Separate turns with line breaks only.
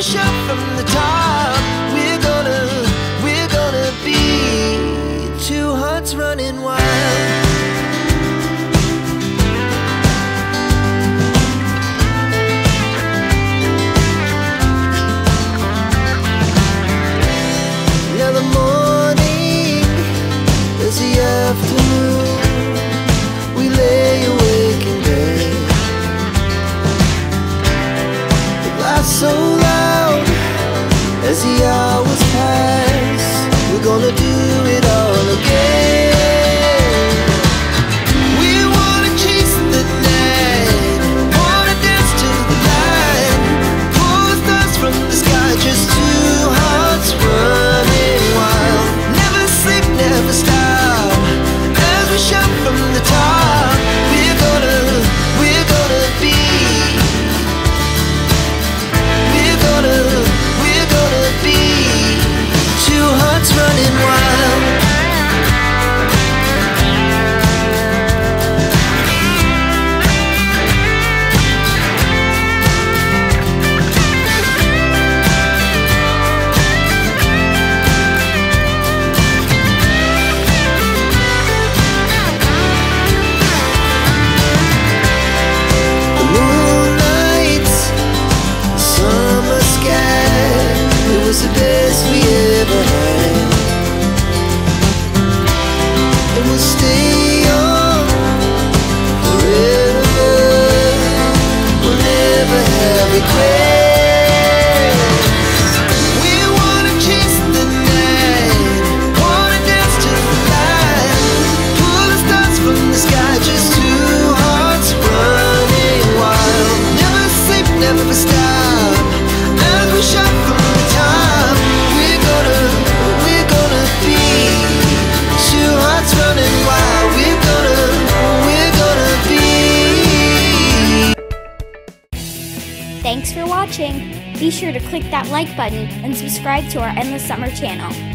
As we from the top, we're gonna, we're gonna be two hearts running wild. Hours pass. We're gonna do it have
Thanks for watching. Be sure to click that like button and subscribe to our Endless Summer channel.